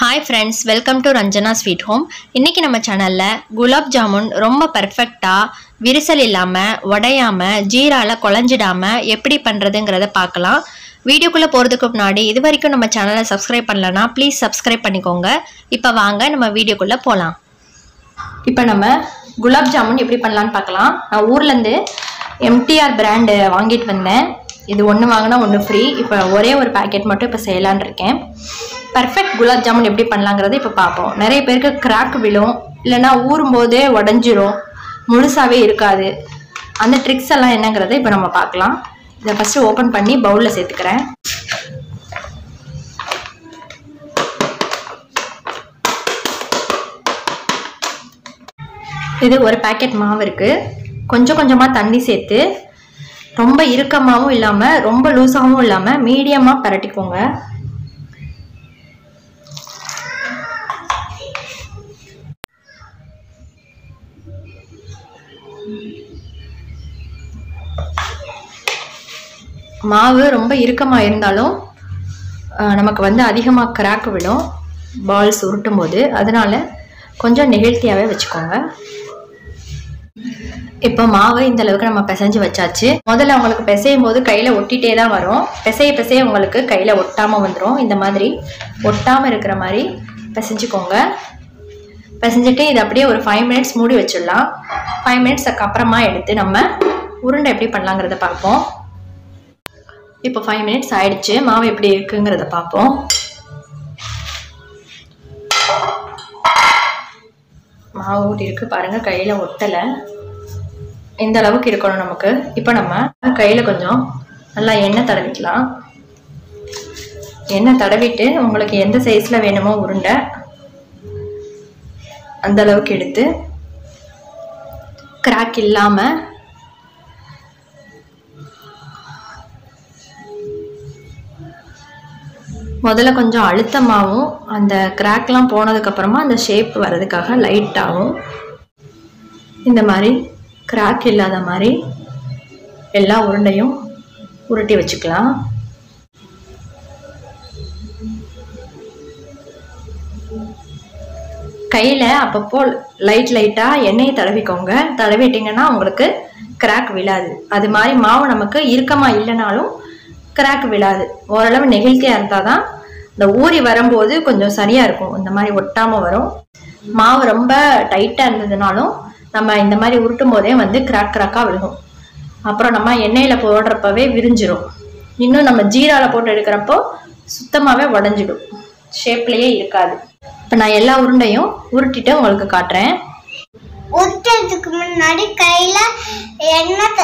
Hi friends welcome to Ranjana sweet home இன்றைக்கி நம்ம சேனலில் குலாப் ஜாமுன் ரொம்ப பர்ஃபெக்டாக விரிசல் இல்லாமல் உடையாமல் ஜீரால குழஞ்சிடாமல் எப்படி பண்ணுறதுங்கிறத பார்க்கலாம். வீடியோக்குள்ளே போகிறதுக்கு முன்னாடி இது வரைக்கும் நம்ம சேனலை சப்ஸ்கிரைப் பண்ணலன்னா ப்ளீஸ் சப்ஸ்கிரைப் பண்ணிக்கோங்க. இப்போ வாங்க நம்ம வீடியோக்குள்ளே போகலாம் இப்போ நம்ம குலாப் ஜாமுன் எப்படி பண்ணலான்னு பார்க்கலாம். நான் ஊர்லேருந்து எம்டிஆர் பிராண்டு வாங்கிட்டு வந்தேன். இது ஒன்று வாங்கினா ஒன்று ஃப்ரீ இப்போ ஒரே ஒரு பேக்கெட் மட்டும் இப்போ செய்யலான்னு இருக்கேன். பர்ஃபெக்ட் குலாப் ஜாமுன் எப்படி பண்ணலாங்கிறத இப்போ பார்ப்போம். நிறைய பேருக்கு கிராக் விழும். இல்லைன்னா ஊறும் போதே உடஞ்சிரும். முழுசாகவே இருக்காது. அந்த ட்ரிக்ஸ் எல்லாம் என்னங்கிறத இப்போ நம்ம பார்க்கலாம். இதை ஃபஸ்ட்டு ஓப்பன் பண்ணி பவுலில் சேர்த்துக்கிறேன். இது ஒரு பேக்கெட் மாவு இருக்குது கொஞ்சம் கொஞ்சமாக தண்ணி சேர்த்து ரொம்ப இறுக்கமாகவும் இல்லாமல் ரொம்ப லூஸாகவும் இல்லாமல் மீடியமாக பரட்டிக்கோங்க. மாவு ரொம்ப இறுக்கமாக இருந்தாலும் நமக்கு வந்து அதிகமாக கிராக் விடும். பால்ஸ் உருட்டும் போது அதனால கொஞ்சம் நெகிழ்த்தியாகவே வச்சுக்கோங்க. இப்போ மாவு இந்த அளவுக்கு நம்ம பிசைஞ்சு வச்சாச்சு. முதல்ல உங்களுக்கு பிசையும் போது கையில் ஒட்டிகிட்டே தான் வரும். பிசைய பிசைய உங்களுக்கு கையில் ஒட்டாமல் வந்துடும் இந்த மாதிரி ஒட்டாமல் இருக்கிற மாதிரி பிசைஞ்சுக்கோங்க. பிசைஞ்சிட்டு இது அப்படியே ஒரு ஃபைவ் மினிட்ஸ் மூடி வச்சிடலாம். ஃபைவ் மினிட்ஸ்க்கு அப்புறமா எடுத்து நம்ம உருண்டை எப்படி பண்ணலாங்கிறத பார்ப்போம். இப்போ ஃபைவ் மினிட்ஸ் ஆயிடுச்சு. மாவு எப்படி இருக்குங்கிறத பார்ப்போம். மாவு ஊட்டி இருக்கு பாருங்க கையில் ஒட்டலை. இந்த அளவுக்கு இருக்கணும் நமக்கு. இப்போ நம்ம கையில் கொஞ்சம் நல்லா எண்ணெய் தடவிக்கலாம். எண்ணெய் தடவிட்டு உங்களுக்கு எந்த சைஸில் வேணுமோ உருண்டை அந்த அளவுக்கு எடுத்து கிராக் இல்லாமல் முதல்ல கொஞ்சம் அழுத்தமாகவும் அந்த கிராக்லாம் போனதுக்கப்புறமா அந்த ஷேப் வர்றதுக்காக லைட்டாகவும் இந்த மாதிரி கிராக் இல்லாத மாதிரி எல்லா உருண்டையும் உருட்டி வச்சுக்கலாம். கையில் அப்பப்போ லைட் லைட்டாக எண்ணெயை தடவிக்கோங்க. தடவிட்டிங்கன்னா உங்களுக்கு கிராக் விழாது. அது மாதிரி மாவு நமக்கு இறுக்கமாக இல்லைனாலும் கிராக் விழாது. ஓரளவு நெகிழ்த்தியாக இருந்தால் தான் இந்த ஊறி வரும்போது கொஞ்சம் சரியாக இருக்கும். இந்த மாதிரி ஒட்டாமல் வரும். மாவு ரொம்ப டைட்டாக இருந்ததுனாலும் நம்ம இந்த மாதிரி உருட்டும் போதே வந்து கிராக் கிராக்காக விழுகும். அப்புறம் நம்ம எண்ணெயில் போடுறப்பவே விரிஞ்சிரும். இன்னும் நம்ம ஜீரால போட்டு எடுக்கிறப்போ சுத்தமாகவே உடஞ்சிடும். ஷேப்லேயே இருக்காது. இப்போ நான் எல்லா உருண்டையும் உருட்டிட்டு உங்களுக்கு காட்டுறேன். ஊத்துறதுக்கு முன்னாடி கையில எண்ணெய்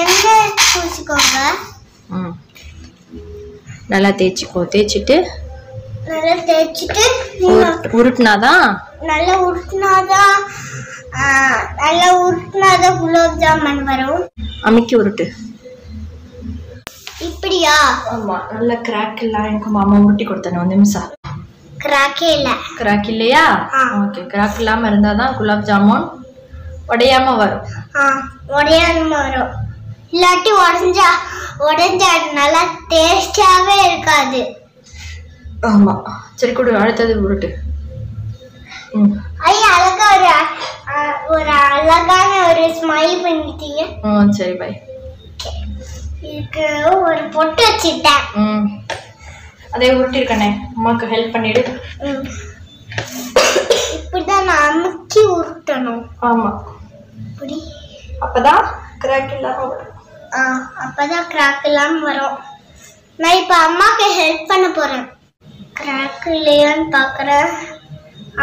எண்ணெய் பூசிக்கோங்க ம். நல்லா தேய்ச்சிக்கோ. தேய்ச்சிட்டு நல்லா தேய்ச்சிட்டு உருட்டுனாதான் நல்லா உருட்டினாதான் நல்லா உருட்டினாதான் குலோப் ஜாமுன் வரும். அமுக்கி உருட்டு. இப்படியா? ஆமாம் நல்ல கிராக் இல்லை. எனக்கு மாமா உருட்டி கொடுத்தேன். ஒரு நிமிஷம். கிராக்கே இல்ல. கிராக் இல்லையா. ஓகே கிராக் இல்லாமல் இருந்தால் தான் குலாப் ஜாமுன் உடையாம வரும். உடையாம வரும். இல்லாட்டி உடஞ்சா உடஞ்சா நல்லா டேஸ்டாவே இருக்காது. ஆமாம் சரி கொடு அடுத்தது உருட்டு. ம். ஐயா அழகா ஒரு ஒரு அழகான ஒரு ஸ்மைல் பண்ணிட்டீங்க. ம் சரி பை இதுக்கு ஒரு பொட்டு வச்சுட்டேன் அதே உருட்டிருக்கண்ணே. அம்மாவுக்கு ஹெல்ப் பண்ணிடு. இப்படிதான் நான் அமுக்கி உருட்டணும். ஆமாம் இப்படி. அப்பதான் கிராக் இல்லாமல் வரும். ஆ அப்பதான் கிராக் இல்லாம வரும். நான் இப்ப அம்மாக்கு ஹெல்ப் பண்ண போறேன். கிராக் இல்லையான்னு பாக்குறேன்.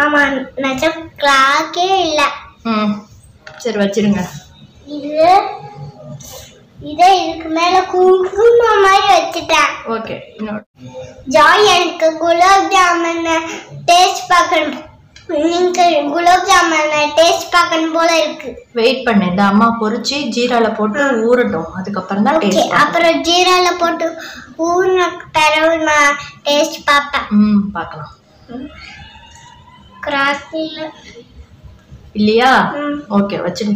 ஆமா நிஜம் கிராக்கே இல்லை. ம். சரி வச்சிருங்க. இது இதை இதுக்கு மேல குங்குமம் மாதிரி வச்சுட்டேன். ஓகே ஜாய் எனக்கு குலாப் ஜாமுன் டேஸ்ட் பார்க்கணும். நீங்க குலாப் ஜாமுன் டேஸ்ட் பார்க்கணும் போல இருக்கு. வெயிட் பண்ணு இந்த அம்மா பொரிச்சு ஜீரால போட்டு ஊறட்டும். அதுக்கப்புறம் தான் டேஸ்ட் அப்புறம் ஜீரால போட்டு ஊறின பிறகு நான் டேஸ்ட் பார்ப்பேன். ம் பார்க்கலாம். இல்லையா. ஓகே வச்சிடு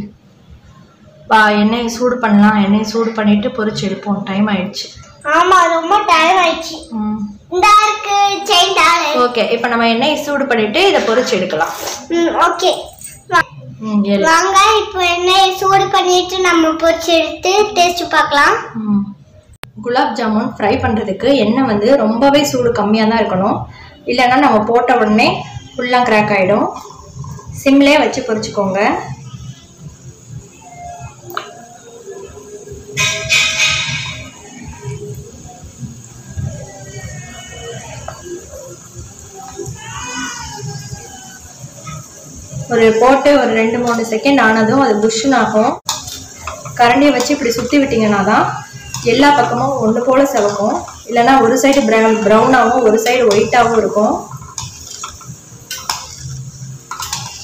வா எண்ணெயை சூடு பண்ணலாம். எண்ணெயை சூடு பண்ணிட்டு பொரிச்சு எடுப்போம். டைம் ஆயிடுச்சு. ஆமா ரொம்ப டைம் ஆயிடுச்சு. இந்த இருக்கு செயின் டாலு ஓகே இப்போ நம்ம எண்ணெய் சூடு பண்ணிட்டு இதை பொரிச்சு எடுக்கலாம். ம் ஓகே வாங்க இப்போ எண்ணெயை சூடு பண்ணிட்டு நம்ம பொரிச்சு எடுத்து டேஸ்ட் பார்க்கலாம். குலாப் ஜாமுன் ஃப்ரை பண்ணுறதுக்கு எண்ணெய் வந்து ரொம்பவே சூடு கம்மியாக தான் இருக்கணும். இல்லைன்னா நம்ம போட்ட உடனே ஃபுல்லாக கிராக் ஆகிடும் சிம்லேயே வச்சு பொறிச்சிக்கோங்க ஒரு போட்டு ஒரு ரெண்டு மூணு செகண்ட் ஆனதும் அது புஷ்ஷுன்னு ஆகும். கரண்டியை வச்சு இப்படி சுற்றி விட்டிங்கன்னா தான் எல்லா பக்கமும் ஒன்று போல் செவக்கும். இல்லைன்னா ஒரு சைடு ப்ரௌன் ப்ரௌனாகவும் ஒரு சைடு ஒயிட்டாகவும் இருக்கும்.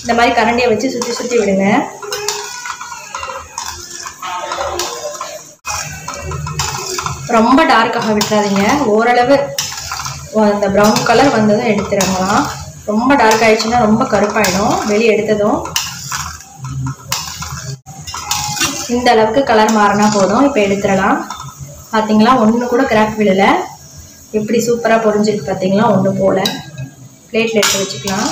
இந்த மாதிரி கரண்டியை வச்சு சுற்றி சுற்றி விடுங்க. ரொம்ப டார்க்காக விட்டுறாதீங்க. ஓரளவு அந்த ப்ரௌன் கலர் வந்ததும் எடுத்துருங்களாம் ரொம்ப டார்க் ஆயிடுச்சுன்னா ரொம்ப கருப்பாயிடும். வெளியே எடுத்ததும் இந்த அளவுக்கு கலர் மாறினா போதும். இப்போ எடுத்துடலாம் பார்த்தீங்களா ஒன்று கூட கிராக் விழலை எப்படி சூப்பராக பொரிஞ்சிருக்கு பார்த்தீங்களா ஒன்று போல். பிளேட்டில் எடுத்து வச்சுக்கலாம்.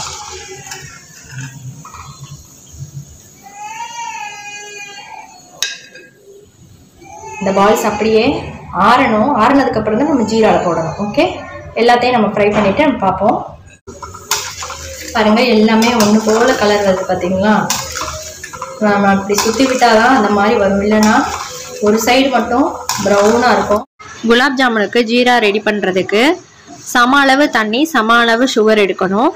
இந்த பால்ஸ் அப்படியே ஆறணும். ஆறுனதுக்கப்புறம் தான் நம்ம ஜீராவில் போடணும். ஓகே எல்லாத்தையும் நம்ம ஃப்ரை பண்ணிவிட்டு நம்ம பார்ப்போம். பாருங்கள் எல்லாமே ஒன்று போல் கலர் வருது பார்த்தீங்களா நம்ம அப்படி சுற்றி விட்டால் தான் அந்த மாதிரி வரும். இல்லைன்னா ஒரு சைடு மட்டும் ப்ரௌனாக இருக்கும். குலாப் ஜாமுனுக்கு ஜீரா ரெடி பண்ணுறதுக்கு சம அளவு தண்ணி சம அளவு சுகர் எடுக்கணும்.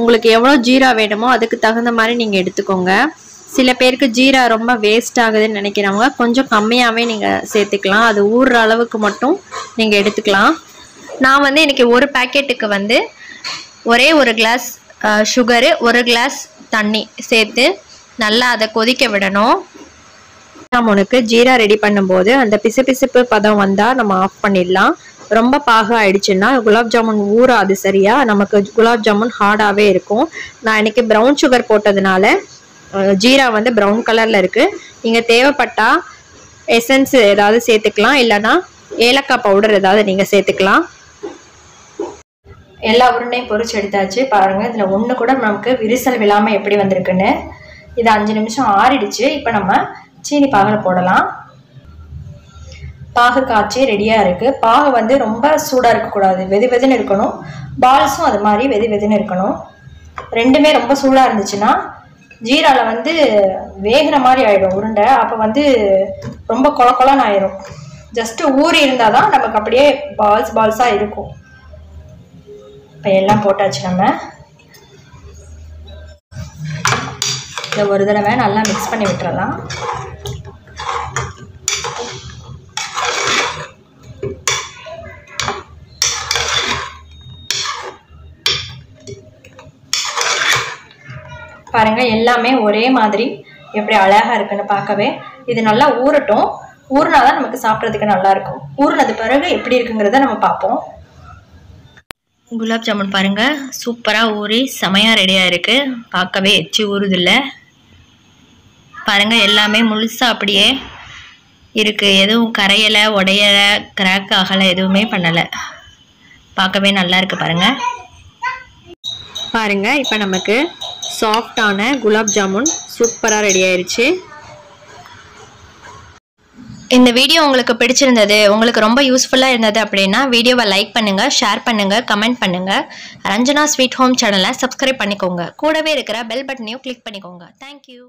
உங்களுக்கு எவ்வளோ ஜீரா வேணுமோ அதுக்கு தகுந்த மாதிரி நீங்கள் எடுத்துக்கோங்க. சில பேருக்கு ஜீரா ரொம்ப வேஸ்ட் ஆகுதுன்னு நினைக்கிறவங்க கொஞ்சம் கம்மியாகவே நீங்கள் சேர்த்துக்கலாம். அது ஊறுற அளவுக்கு மட்டும் நீங்கள் எடுத்துக்கலாம். நான் வந்து இன்றைக்கி ஒரு பேக்கெட்டுக்கு வந்து ஒரே ஒரு கிளாஸ் சுகரு ஒரு கிளாஸ் தண்ணி சேர்த்து நல்லா அதை கொதிக்க விடணும். ஜாமுனுக்கு ஜீரா ரெடி பண்ணும்போது அந்த பிசுபிசுப்பு பதம் வந்தால் நம்ம ஆஃப் பண்ணிடலாம். ரொம்ப பாக ஆயிடுச்சுன்னா குலாப் ஜாமுன் ஊறாது சரியா? நமக்கு குலாப் ஜாமுன் ஹார்டாகவே இருக்கும். நான் இன்னைக்கு ப்ரௌன் சுகர் போட்டதுனால ஜீரா வந்து ப்ரௌன் கலரில் இருக்குது நீங்கள் தேவைப்பட்டா எசன்ஸ் ஏதாவது சேர்த்துக்கலாம். இல்லைன்னா ஏலக்காய் பவுடர் ஏதாவது நீங்கள் சேர்த்துக்கலாம். எல்லா உருண்டையும் பொரிச்சு எடுத்தாச்சு. பாருங்க இதுல ஒண்ணு கூட நமக்கு விரிசல் விழாமல் எப்படி வந்திருக்குன்னு. இது அஞ்சு நிமிஷம் ஆறிடுச்சு. இப்போ நம்ம சீனி பாகில் போடலாம். பாகு காய்ச்சி ரெடியா இருக்கு. பாகு வந்து ரொம்ப சூடா இருக்கக்கூடாது. வெது வெதுன்னு இருக்கணும். பால்ஸும் அது மாதிரி வெது வெதுன்னு இருக்கணும். ரெண்டுமே ரொம்ப சூடா இருந்துச்சுன்னா ஜீரால வந்து வேகிற மாதிரி ஆயிடும் உருண்டை. அப்போ வந்து ரொம்ப கொல ஆயிரும். ஜஸ்ட் ஊறி இருந்தாதான் நமக்கு அப்படியே பால்ஸ் பால்ஸா இருக்கும். இப்போ எல்லாம் போட்டாச்சு நம்ம. இதை ஒரு தடவை நல்லா மிக்ஸ் பண்ணி விட்டுறலாம். பாருங்கள் எல்லாமே ஒரே மாதிரி எப்படி அழகாக இருக்குன்னு பார்க்கவே. இது நல்லா ஊறட்டும். ஊறினாதான் நமக்கு சாப்பிட்றதுக்கு நல்லாயிருக்கும் ஊறுனது ஊறினது பிறகு எப்படி இருக்குங்கிறத நம்ம பார்ப்போம். குலாப் ஜாமுன் பாருங்க சூப்பராக ஊறி செமையாக ரெடியாக இருக்குது பார்க்கவே எச்சி ஊறுதில்லை. பாருங்கள் எல்லாமே முழுசாக அப்படியே இருக்குது எதுவும் கரையலை உடையலை கிராக் ஆகலை எதுவுமே பண்ணலை. பார்க்கவே நல்லா இருக்குது பாருங்கள் பாருங்கள் இப்போ நமக்கு சாஃப்டான குலாப் ஜாமுன் சூப்பராக ரெடி ஆயிடுச்சு இந்த வீடியோ உங்களுக்கு பிடிச்சிருந்தது உங்களுக்கு ரொம்ப யூஸ்ஃபுல்லாக இருந்தது அப்படின்னா வீடியோவை லைக் பண்ணுங்கள் ஷேர் பண்ணுங்கள் கமெண்ட் பண்ணுங்கள் ரஞ்சனா ஸ்வீட் ஹோம் சேனலை சப்ஸ்கிரைப் பண்ணிக்கோங்க. கூடவே இருக்கிற பெல் பட்டனையும் கிளிக் பண்ணிக்கோங்க. தேங்க்யூ